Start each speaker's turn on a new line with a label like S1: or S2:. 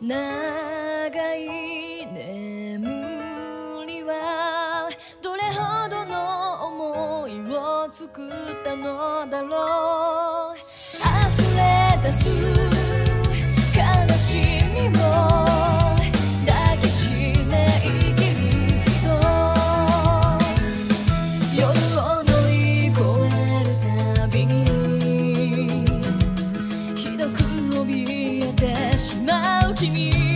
S1: 長い眠りはどれほどの思いを作ったのだろう。見えてしまう君